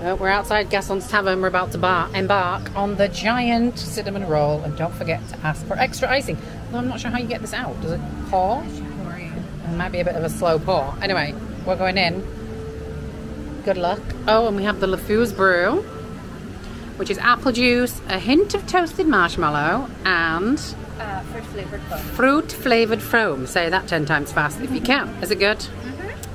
Uh, we're outside Gaston's Tavern. We're about to bar embark on the giant cinnamon roll. And don't forget to ask for extra icing. Though I'm not sure how you get this out. Does it pour? It might be a bit of a slow pour. Anyway, we're going in. Good luck. Oh, and we have the LeFou's brew, which is apple juice, a hint of toasted marshmallow, and Uh, fruit flavored foam. fruit flavored foam. Say that 10 times fast if you can. Is it good?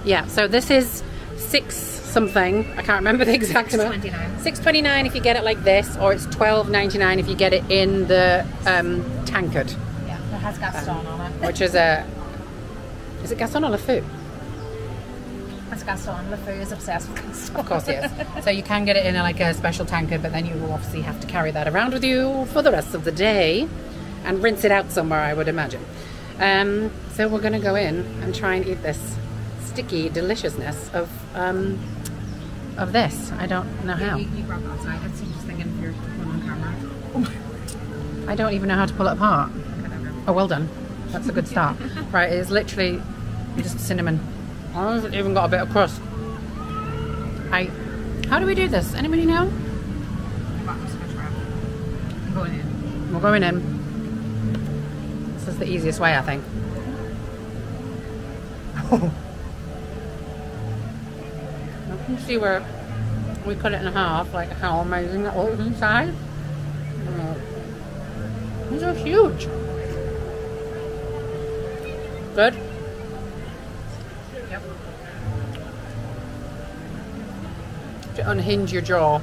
Yeah, so this is six something. I can't remember the exact amount. $6.29. Six twenty nine if you get it like this, or it's twelve ninety nine if you get it in the um, tankard, Yeah, it has Gaston on it. which is a. Is it Gaston or LeFou? It's Gaston. LeFou is obsessed with Gaston. Of course, yes. so you can get it in a, like a special tankard, but then you will obviously have to carry that around with you for the rest of the day, and rinse it out somewhere, I would imagine. Um, so we're going to go in and try and eat this sticky deliciousness of um, of this. I don't know how. You, you grab that side. It's just thinking if you're on camera. I don't even know how to pull it apart. Oh, well done. That's a good start. right, it's literally just cinnamon. I haven't even got a bit of crust. I. How do we do this? Anybody know? Wow, I'm gonna try it. I'm going in. We're going in. This is the easiest way, I think. Can see where we cut it in half, like how amazing that looks inside. These are huge. Good. Yep. To unhinge your jaw.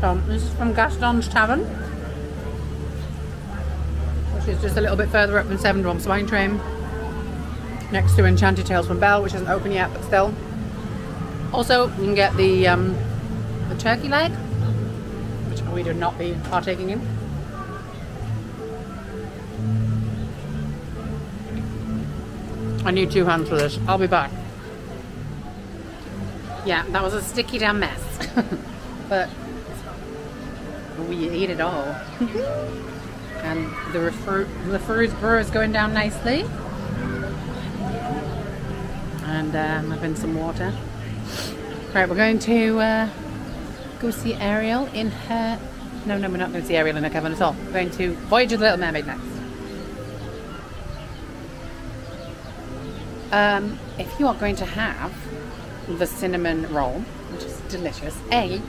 So this is from Gaston's Tavern, is just a little bit further up than Seven Dwarfs Mine Train, next to Enchanted Tales from Belle, which isn't open yet, but still. Also, you can get the um, the turkey leg, which we do not be partaking in. I need two hands for this. I'll be back. Yeah, that was a sticky damn mess. but we ate it all. and the refer- LeFou's brew is going down nicely. And um, I've been some water. Right, we're going to uh, go see Ariel in her. No, no, we're not going to see Ariel in her cabin at all. We're going to Voyage of the Little Mermaid next. Um, if you are going to have the cinnamon roll, which is delicious, A,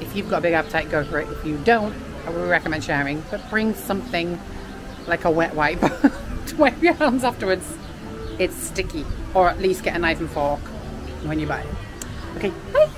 if you've got a big appetite, go for it. If you don't, I would recommend sharing, but bring something like a wet wipe to wipe your hands afterwards. It's sticky, or at least get a knife and fork when you buy it. Okay, bye.